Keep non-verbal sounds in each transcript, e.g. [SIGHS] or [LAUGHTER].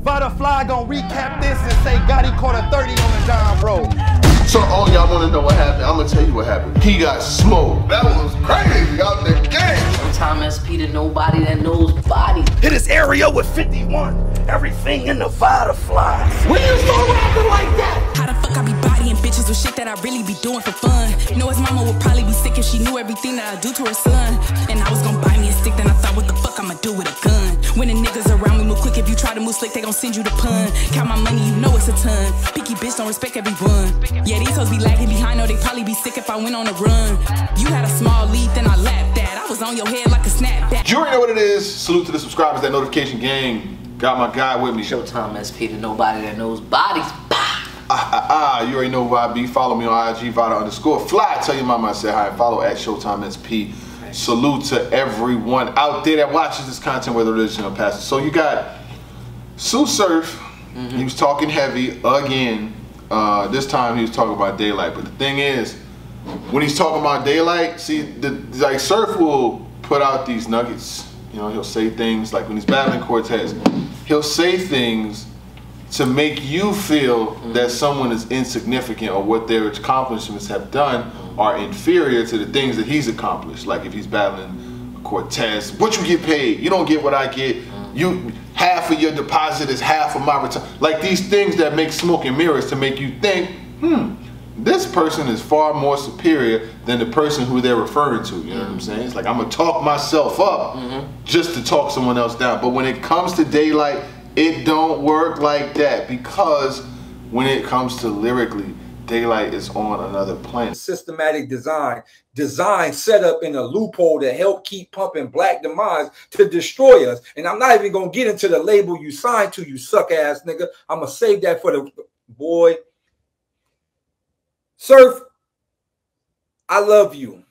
Vada Fly gonna recap this and say God he caught a 30 on the John Bro. So all y'all wanna know what happened, I'm gonna tell you what happened. He got smoked. That was crazy out the game. Time SP to nobody that knows body. Hit his area with 51. Everything in the butterfly. Fly. When you start rapping like that? How the fuck I be bodying bitches with shit that I really be doing for fun? Know his mama would probably be sick if she knew everything that I do to her son. And I was gonna buy me a stick, then I thought, what the fuck I'ma do with a gun? When the niggas try to move slick, they gon' send you the pun. Count my money, you know it's a ton. Picky bitch don't respect everyone. Yeah, these hoes be lagging behind, or they probably be sick if I went on a run. You had a small lead, then I lapped that. I was on your head like a snapback. You already know what it is. Salute to the subscribers, that notification gang. Got my guy with me. Showtime SP to nobody that knows bodies. Bah! Ah, ah, ah, you already know who I be. Follow me on IG, Vada underscore fly. Tell your mama I said hi. And follow at Showtime SP. Salute to everyone out there that watches this content, whether religion or pastor. So you got Tsu Surf. Mm-hmm. He was talking heavy again. Uh, this time he was talking about Daylyt. But the thing is, when he's talking about Daylyt, see, the, like Surf will put out these nuggets. You know, he'll say things like when he's battling Cortez, he'll say things to make you feel mm-hmm. that someone is insignificant or what their accomplishments have done are inferior to the things that he's accomplished. Like if he's battling Cortez, what you get paid, you don't get what I get. Mm-hmm. You half of your deposit is half of my return. Like these things that make smoke and mirrors to make you think, hmm, this person is far more superior than the person who they're referring to. You know what I'm saying? It's like I'm gonna talk myself up just to talk someone else down. But when it comes to Daylyt, it don't work like that because when it comes to lyrically, Daylyt is on another planet. systematic design, design set up in a loophole to help keep pumping black demise to destroy us. And I'm not even gonna get into the label you signed to, you suck ass nigga. I'm gonna save that for the boy. Surf, I love you.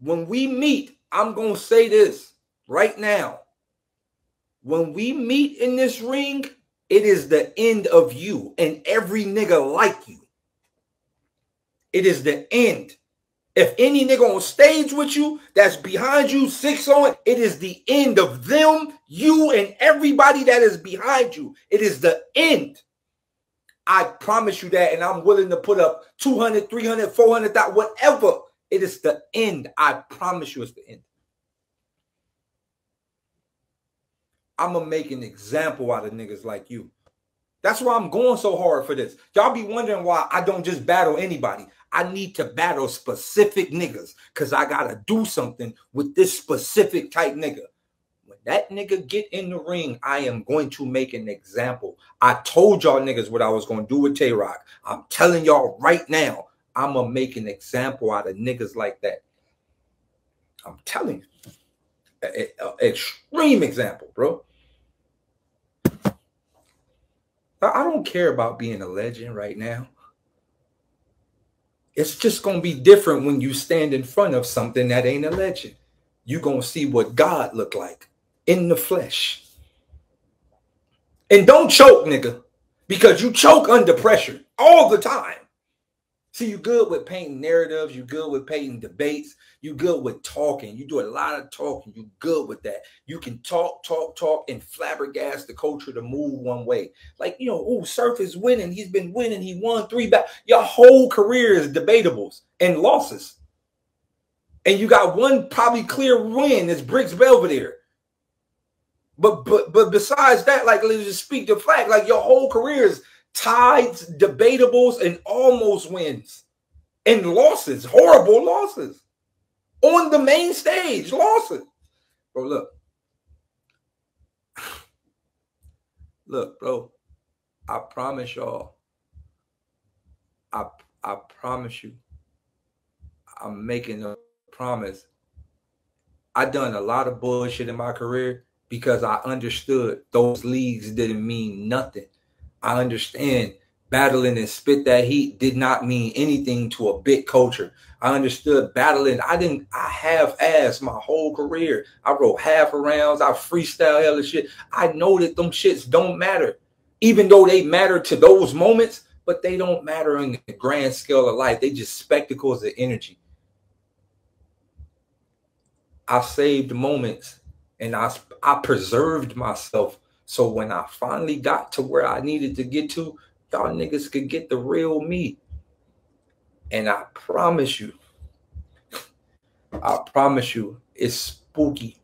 When we meet, I'm gonna say this right now. When we meet in this ring, it is the end of you and every nigga like you. It is the end. If any nigga on stage with you that's behind you, six on, it is the end of them, you, and everybody that is behind you. It is the end. I promise you that, and I'm willing to put up 200, 300, 400, whatever. It is the end. I promise you it's the end. I'm gonna make an example out of niggas like you. That's why I'm going so hard for this. Y'all be wondering why I don't just battle anybody. I need to battle specific niggas because I gotta do something with this specific type nigga. When that nigga get in the ring, I am going to make an example. I told y'all niggas what I was gonna do with Tay Roc. I'm telling y'all right now, I'm gonna make an example out of niggas like that. I'm telling you, a- a- a- extreme example, bro. I don't care about being a legend right now. It's just gonna be different when you stand in front of something that ain't a legend. you gonna see what God look like in the flesh. And don't choke, nigga, because you choke under pressure all the time. See, you're good with painting narratives, you're good with painting debates, you're good with talking. You do a lot of talking, you're good with that. You can talk, talk, talk, and flabbergast the culture to move one way. Like, you know, oh, Surf is winning. He's been winning. He won three back. Your whole career is debatables and losses. And you got one probably clear win is Bricks Belvedere. But but but besides that, like let's just speak the flag. Like your whole career is ties, debatables, and almost wins. And losses, horrible losses. On the main stage, losses. Bro, look. [SIGHS] Look, bro. I promise y'all. I I promise you. I'm making a promise. I done a lot of bullshit in my career because I understood those leagues didn't mean nothing. I understand battling and spit that heat did not mean anything to a big culture. I understood battling. I didn't, I have ass my whole career. I wrote half rounds. I freestyle hella shit. I know that them shits don't matter, even though they matter to those moments, but they don't matter in the grand scale of life. They just spectacles of energy. I saved moments and I, I preserved myself So when I finally got to where I needed to get to, y'all niggas could get the real me. And I promise you, I promise you, it's spooky.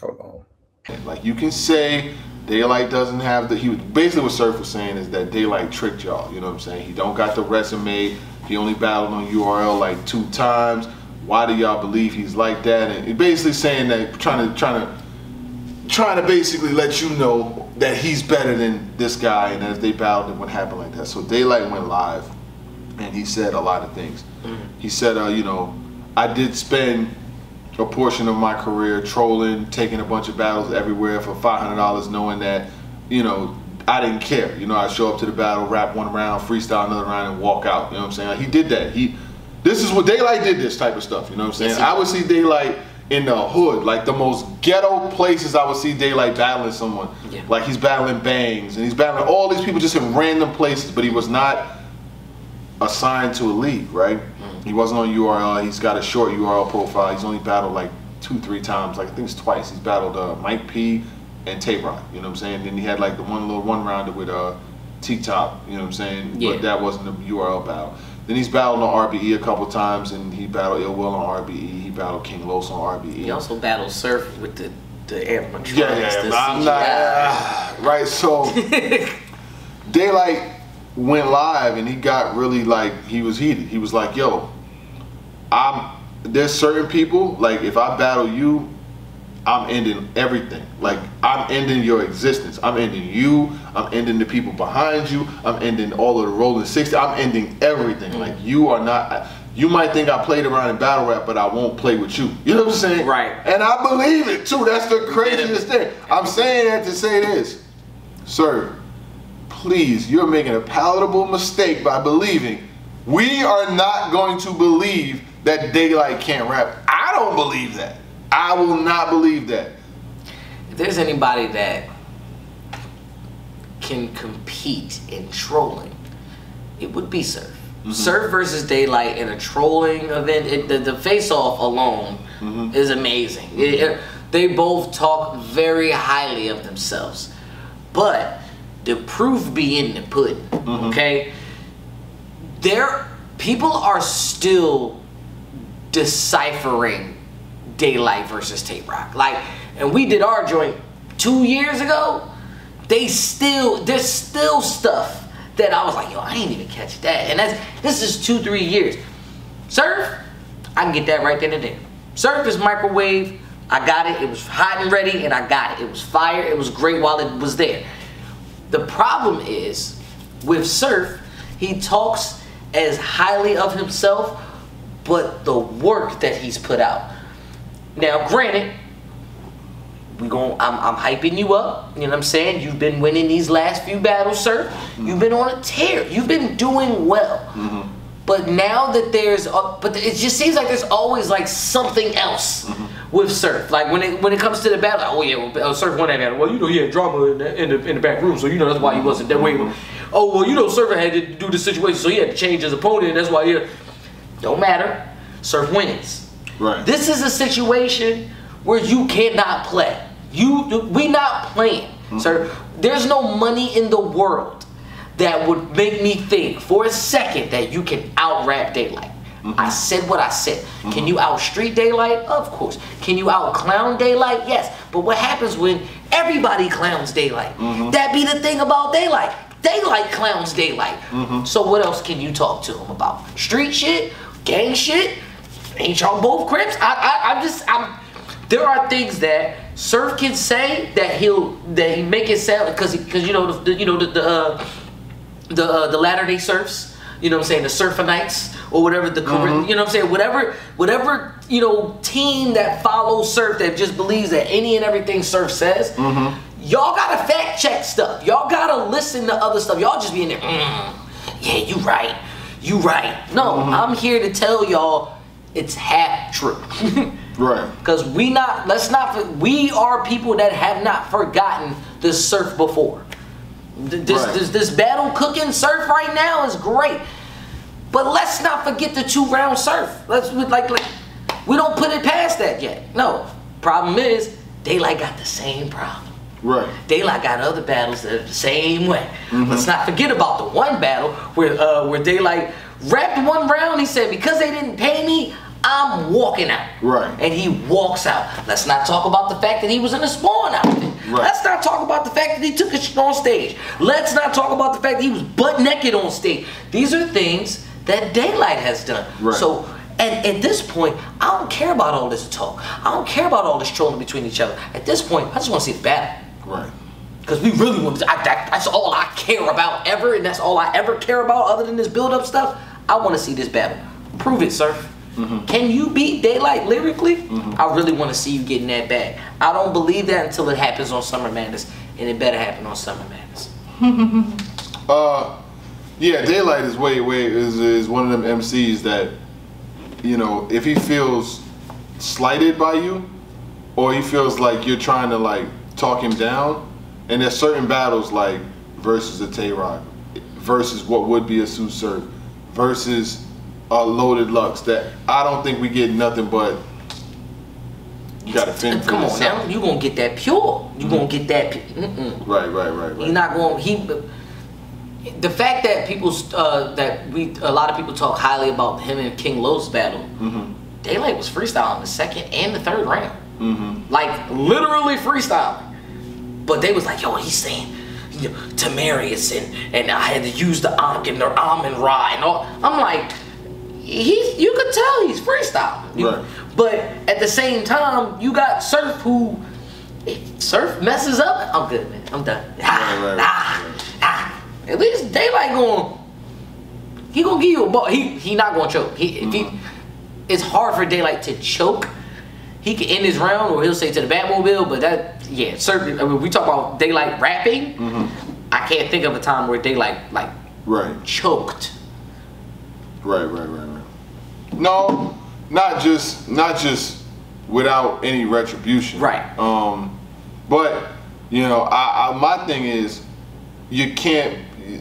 Hold on. Like you can say Daylyt doesn't have the. He was basically what Surf was saying is that Daylyt tricked y'all. You know what I'm saying? He don't got the resume. He only battled on URL like two times. Why do y'all believe he's like that? And he basically saying that trying to trying to trying to basically let you know that he's better than this guy. And as they battled, it would happen like that. So Daylyt went live, and he said a lot of things. He said, uh, you know, I did spend a portion of my career trolling, taking a bunch of battles everywhere for five hundred dollars, knowing that, you know, I didn't care. You know, I show up to the battle, rap one round, freestyle another round, and walk out. You know what I'm saying? He did that. He, this is what Daylyt did. This type of stuff. You know what I'm saying? Yes, I would see Daylyt in the hood, like the most ghetto places. I would see Daylyt battling someone. Yeah. Like he's battling Bangs, and he's battling all these people just in random places, but he was not assigned to a league, right? He wasn't on URL. He's got a short URL profile. He's only battled like two, three times. Like I think it's twice. He's battled uh, Mike P and Tay Roc. You know what I'm saying? Then he had like the one little one rounder with uh, T Top. You know what I'm saying? Yeah. But that wasn't a URL battle. Then he's battled on RBE a couple times, and he battled Ill Will on RBE. He battled King Los on RBE. He also battled Surf with the the animatronics. Yeah, yeah, the I'm CGI. not, right. So [LAUGHS] Daylyt went live and he got really like he was heated. He was like, "Yo, I'm there's certain people like if I battle you, I'm ending everything. Like I'm ending your existence. I'm ending you. I'm ending the people behind you. I'm ending all of the rolling 60. I'm ending everything. Like you are not. You might think I played around in battle rap, but I won't play with you. You know what I'm saying? Right. And I believe it too. That's the craziest thing. I'm saying that to say this, sir. Please, you're making a palatable mistake by believing we are not going to believe that Daylyt can't rap. I don't believe that. I will not believe that. If there's anybody that can compete in trolling, it would be Surf. Mm-hmm. Surf versus Daylyt in a trolling event, it, the, the face off alone Mm-hmm. is amazing. It- it- they both talk very highly of themselves. But the proof be in the pudding, Mm-hmm. okay? There, people are still deciphering Daylyt versus Tay Roc. Like, and we did our joint two years ago. They still, there's still stuff that I was like, yo, I ain't even catch that. And that's this is two, three years. Surf, I can get that right then and there. Surf is microwave. I got it. It was hot and ready, and I got it. It was fire. It was great while it was there. The problem is with Surf, he talks as highly of himself, but the work that he's put out. Now, granted, we gon' I'm, I'm hyping you up. You know what I'm saying? You've been winning these last few battles, sir. Mm-hmm. You've been on a tear. You've been doing well. Mm-hmm. But now that there's, a, but it just seems like there's always like something else mm-hmm. with Surf. Like when it when it comes to the battle, like, oh yeah, well, uh, Surf won that battle. Well, you know he had drama in the, in the in the back room, so you know that's why he wasn't that way. Oh well, you know Surf had to do the situation, so he had to change his opponent, and that's why he. Don't matter. Surf wins. Right. This is a situation where you cannot play. You we not playing, hmm. sir. There's no money in the world that would make me think for a second that you can out rap Daylyt. Hmm. I said what I said. Hmm. Can you out street Daylyt? Of course. Can you out clown Daylyt? Yes. But what happens when everybody clowns Daylyt? Mm-hmm. That be the thing about Daylyt. Daylyt clowns Daylyt. Mm-hmm. So what else can you talk to him about? Street shit, gang shit. Ain't y'all both crips? I, I, I'm just, I'm. There are things that Surf can say that he'll that he make it sound because because you know the, the you know the the uh, the, uh, the Latter Day Surfs. You know what I'm saying? The Surfanites or whatever the Cari- you know what I'm saying? Whatever whatever you know team that follows Surf that just believes that any and everything Surf says. Y'all gotta fact check stuff. Y'all gotta listen to other stuff. Y'all just be in there. "Mm, yeah, you right. You right. No, I'm here to tell y'all it's half true. [LAUGHS] Right. Because we not, let's not, we are people that have not forgotten the surf before. This, Right. this, this battle cooking surf right now is great. But let's not forget the two round surf. Let's, like, like, we don't put it past that yet. No. Problem is, Daylyt got the same problem. Right. Daylyt got other battles that are the same way. Mm-hmm. Let's not forget about the one battle where uh, where Daylyt wrapped one round. He said, "Because they didn't pay me, I'm walking out." Right. And he walks out. Let's not talk about the fact that he was in a spawn outfit. Right. Let's not talk about the fact that he took a shit on stage. Let's not talk about the fact that he was butt naked on stage. These are things that Daylyt has done. Right. So. And at this point, I don't care about all this talk. I don't care about all this trolling between each other. At this point, I just want to see the battle. Right. Because we really want to, I, that, that's all I care about ever, and that's all I ever care about other than this build up stuff. I want to see this battle. Prove it, sir. Can you beat Daylyt lyrically? I really want to see you getting that back. I don't believe that until it happens on Summer Madness, and it better happen on Summer Madness. [LAUGHS] Uh, yeah, Daylyt is way, way is is one of them MCs that, you know, if he feels slighted by you, or he feels like you're trying to like talk him down, and there's certain battles like versus a Tay Roc, versus what would be a Tsu Surf, versus a Loaded Lux that I don't think we get nothing but. You gotta fend for Come on now, you gonna get that pure. You gonna get that. Mm-mm. Right, right, right, right. You're not gonna He. The fact that people uh, that we a lot of people talk highly about him and King Los battle. Mm-hmm. Daylyt was freestyling the second and the third round, mm-hmm. like literally freestyling. But they was like, "Yo, he's saying." You know, Tamarius and, and I had to use the Ankh and the Amun Ra and all. I'm like, he you could tell he's freestyling. You- Right. But at the same time, you got Surf who Surf messes up, I'm good, man. I'm done. Ah, right, ah, ah. At least Daylyt going he gonna give you a ball. He he not gonna choke. He Mm-hmm. he it's hard for Daylyt to choke. He can end his round or he'll say to the Batmobile, but that yeah, certain I mean we talk about Daylyt rapping. Mm-hmm. I can't think of a time where Daylyt like Right. choked. Right, right, right. No, not just not just without any retribution. Right. Um, but you know, I, I my thing is, you can't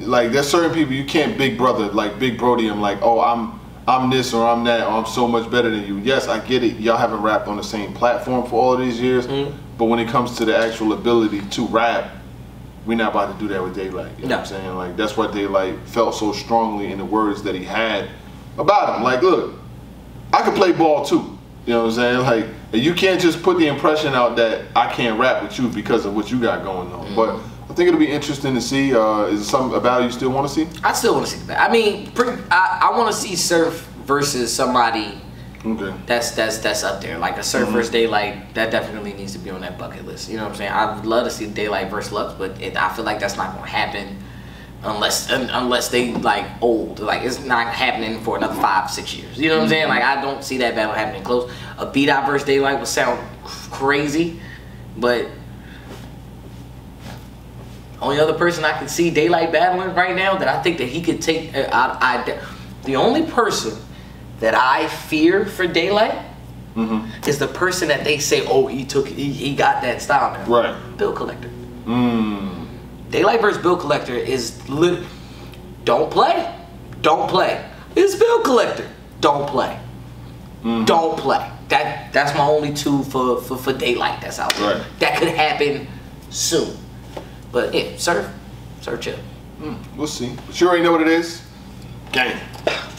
like there's certain people you can't big brother like big Brody. I'm like, oh, I'm I'm this or I'm that or I'm so much better than you. Yes, I get it. Y'all haven't rapped on the same platform for all of these years, Mm-hmm. but when it comes to the actual ability to rap, we're not about to do that with Daylyt. You know No. what I'm saying? Like that's why Daylyt felt so strongly in the words that he had about him. Like, look, I can play ball too. You know what I'm saying? Like, you can't just put the impression out that I can't rap with you because of what you got going on. But I think it'll be interesting to see. Uh, is it something about you still want to see? I still want to see that. I mean, pretty, I, I want to see Surf versus somebody Okay. that's that's that's up there. Like a Surf Mm-hmm. versus Daylyt, that definitely needs to be on that bucket list. You know what I'm saying? I would love to see Daylyt versus Lux, but it, I feel like that's not gonna happen unless un, unless they like old. Like it's not happening for another five six years. You know what I'm saying? Like I don't see that battle happening close. A beat out versus Daylyt would sound crazy, but. Only other person I can see Daylyt battling right now that I think that he could take. Uh, I, I, the only person that I fear for Daylyt is the person that they say, oh, he took, he, he got that style now. Right. Bill Collector. Mm. Daylyt versus Bill Collector is lit. Don't play. Don't play. It's Bill Collector. Don't play. Mm-hmm. Don't play. That that's my only two for, for, for Daylyt that's out there. Right. That could happen soon. But yeah, surf, surf chill. We'll see. But you already know what it is. Gang. [LAUGHS]